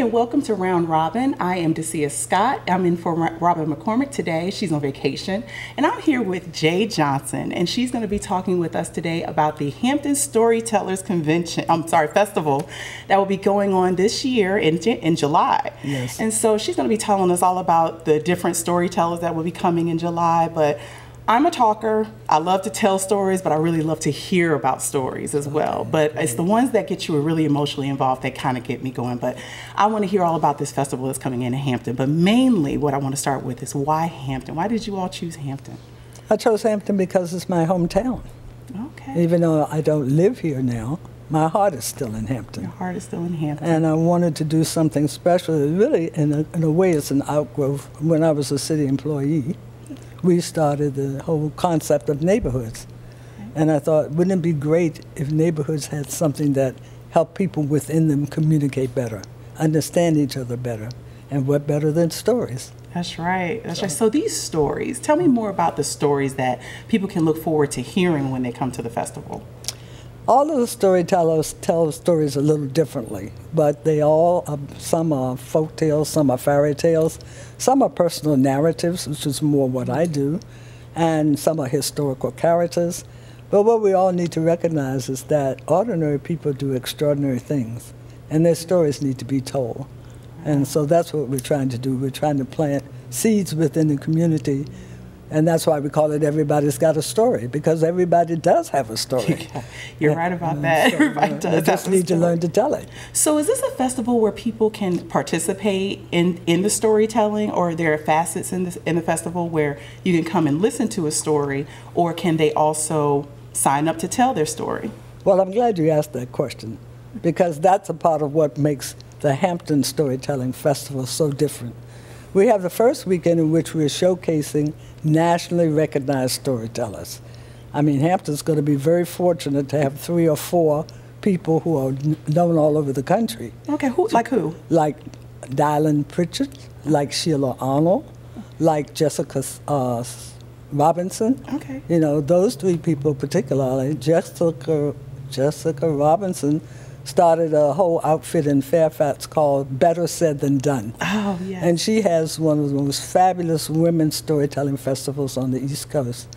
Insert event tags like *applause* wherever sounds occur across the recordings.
and welcome to Round Robin. I am Decia Scott. I'm in for Robin McCormick today. She's on vacation. And I'm here with Jay Johnson, and she's going to be talking with us today about the Hampton Storytellers Convention, I'm sorry, Festival that will be going on this year in, in July. Yes. And so she's going to be telling us all about the different storytellers that will be coming in July. But I'm a talker. I love to tell stories, but I really love to hear about stories as well. But it's the ones that get you really emotionally involved that kind of get me going. But I want to hear all about this festival that's coming in Hampton. But mainly, what I want to start with is why Hampton? Why did you all choose Hampton? I chose Hampton because it's my hometown. Okay. Even though I don't live here now, my heart is still in Hampton. Your heart is still in Hampton. And I wanted to do something special. Really, in a, in a way, it's an outgrowth. When I was a city employee, we started the whole concept of neighborhoods. And I thought, wouldn't it be great if neighborhoods had something that helped people within them communicate better, understand each other better, and what better than stories? That's right. That's so. right. So these stories, tell me more about the stories that people can look forward to hearing when they come to the festival all of the storytellers tell stories a little differently, but they all, uh, some are folk tales, some are fairy tales, some are personal narratives, which is more what I do, and some are historical characters. But what we all need to recognize is that ordinary people do extraordinary things, and their stories need to be told. And so that's what we're trying to do. We're trying to plant seeds within the community and that's why we call it Everybody's Got a Story, because everybody does have a story. *laughs* You're right about mm, that. So, uh, everybody does. They just need to learn to tell it. So, is this a festival where people can participate in, in the storytelling, or are there are facets in, this, in the festival where you can come and listen to a story, or can they also sign up to tell their story? Well, I'm glad you asked that question, because that's a part of what makes the Hampton Storytelling Festival so different. We have the first weekend in which we're showcasing nationally recognized storytellers. I mean, Hampton's going to be very fortunate to have three or four people who are known all over the country. Okay, who, like who? Like Dylan Pritchett, like Sheila Arnold, like Jessica uh, Robinson. Okay. You know, those three people particularly. Jessica, Jessica Robinson started a whole outfit in Fairfax called Better Said Than Done. Oh, yes. And she has one of the most fabulous women's storytelling festivals on the East Coast.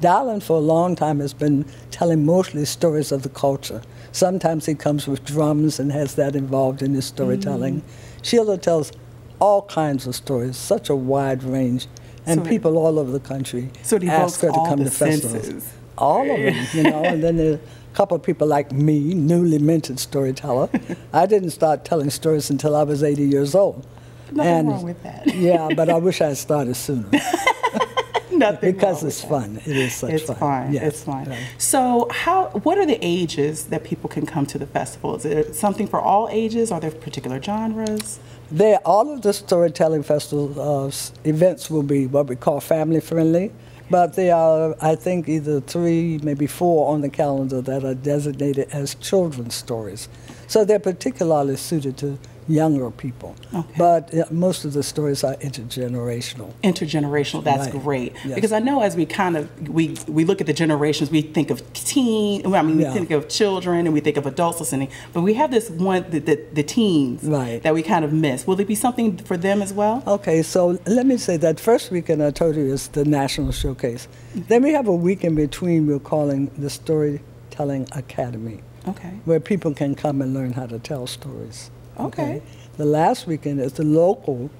Dylan, for a long time, has been telling mostly stories of the culture. Sometimes he comes with drums and has that involved in his storytelling. Mm-hmm. Sheila tells all kinds of stories, such a wide range, and so people it, all over the country so ask her to come to senses. festivals. All of them, you know, and then *laughs* couple of people like me, newly minted storyteller. *laughs* I didn't start telling stories until I was 80 years old. Nothing and, wrong with that. yeah, but I wish I had started sooner. *laughs* Nothing because it's fun. It is such it's fun. fun. Yes. It's fun. So, how? What are the ages that people can come to the festival? Is it something for all ages? Are there particular genres? There, all of the storytelling festival uh, events will be what we call family friendly. But there are, I think, either three, maybe four on the calendar that are designated as children's stories. So they're particularly suited to younger people. Okay. But most of the stories are intergenerational. Intergenerational, that's right. great. Yes. Because I know as we kind of we we look at the generations, we think of teen. I mean, we yeah. think of children and we think of adults listening, but we have this one the, the, the teens right. that we kind of miss. Will there be something for them as well? Okay, so let me say that first weekend I told you is the national showcase. Mm-hmm. Then we have a week in between we're calling the Storytelling Academy. Okay. Where people can come and learn how to tell stories. Okay. okay. The last weekend is the local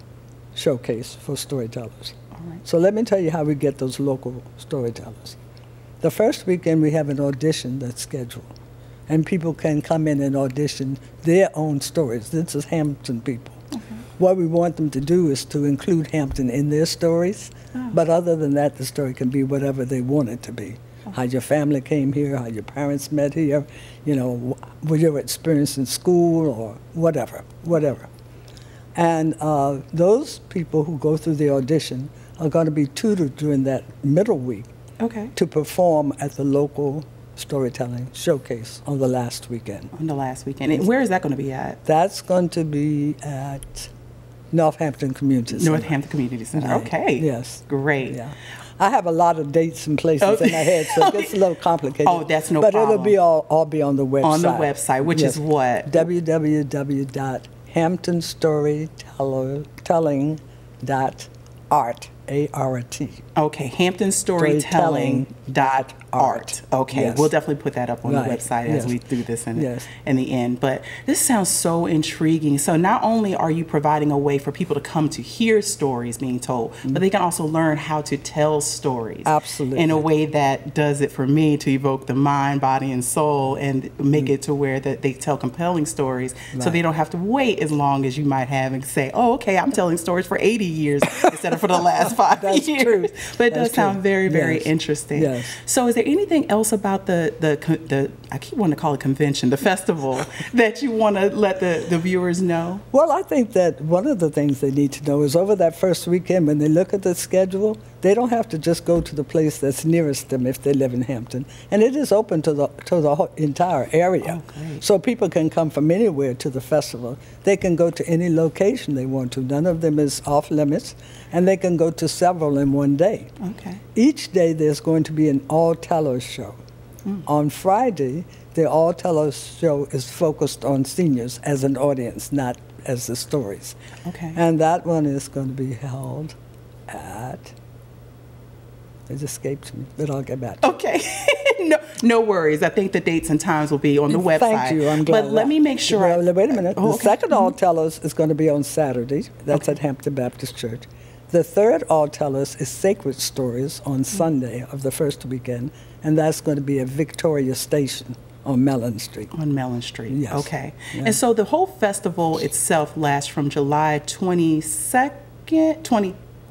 showcase for storytellers. All right. So let me tell you how we get those local storytellers. The first weekend we have an audition that's scheduled, and people can come in and audition their own stories. This is Hampton people. Okay. What we want them to do is to include Hampton in their stories, oh. but other than that, the story can be whatever they want it to be how your family came here, how your parents met here, you know, what your experience in school or whatever, whatever. And uh, those people who go through the audition are going to be tutored during that middle week okay. to perform at the local storytelling showcase on the last weekend. On the last weekend. And where is that going to be at? That's going to be at Northampton Community Center. Northampton Community Center. Right. Okay. Yes. Great. Yeah. I have a lot of dates and places Okay. in my head, so it gets a little complicated. Oh, that's no but problem. it'll be all, all be on the website. On the website, which Yes. is what? www.hamptonstl.org. hamptonstorytelling.art, A-R-T. Okay, hamptonstorytelling.art. Art. Okay, Yes. we'll definitely put that up on the Right, website as we do this in, Yes. in the end. But this sounds so intriguing. So not only are you providing a way for people to come to hear stories being told, but they can also learn how to tell stories. Absolutely. In a way that does it for me to evoke the mind, body, and soul and make it to where that they tell compelling stories so Mm. They don't have to wait as long as you might have and say, oh, okay, I'm telling stories for 80 years instead of for the last *laughs* five That's *laughs* years. true. But it That's does sound very, very Yes. interesting. Yes. So, there anything else about the the the I keep wanting to call it convention, the festival, *laughs* that you want to let the, the viewers know? Well, I think that one of the things they need to know is over that first weekend, when they look at the schedule, they don't have to just go to the place that's nearest them if they live in Hampton, and it is open to the to the whole entire area. Oh. So people can come from anywhere to the festival. They can go to any location they want to. None of them is off limits, and they can go to several in one day. Okay. Each day there's going to be an all tellers show. Mm. On Friday, the all tellers show is focused on seniors as an audience, not as the stories. Okay. And that one is going to be held at. It escaped me, but I'll get back to Okay. *laughs* no, no worries. I think the dates and times will be on the website. Thank you. I'm glad. But let me make sure. I- wait a minute. Oh, the second mm-hmm. All Tellers is going to be on Saturday. That's at Hampton Baptist Church. The third All Tellers is Sacred Stories on mm-hmm. Sunday of the first weekend, and that's going to be at Victoria Station on Mellen Street. On Mellen Street. Yes. Okay. And so the whole festival itself lasts from July 22nd,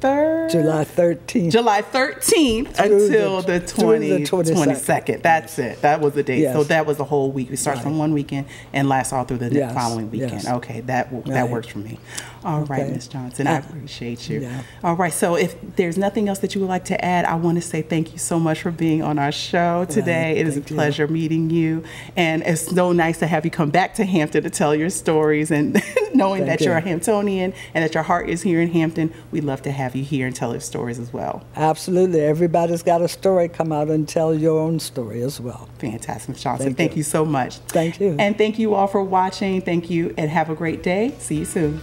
23rd? July 13th. July 13th Through until the- the, through the 22nd. 22nd. That's it. That was the date. So that was the whole week. We start from one weekend and lasts all through the Yes, following weekend. yes. Okay, that that Right. works for me. All right, Okay. Ms. Johnson, I Uh, appreciate you. yeah. All right, so if there's nothing else that you would like to add, I want to say thank you so much for being on our show today. it is a thank you. pleasure meeting you, and it's so nice to have you come back to Hampton to tell your stories and *laughs* knowing Thank that you're a. Hamptonian and that your heart is here in Hampton. We'd love to have you here and tell your stories as well. Absolutely. Everybody's got a story. Come out and tell your own story as well. Fantastic, Ms. Johnson. Thank Thank you. you so much. Thank you. And thank you all for watching. Thank you and have a great day. See you soon.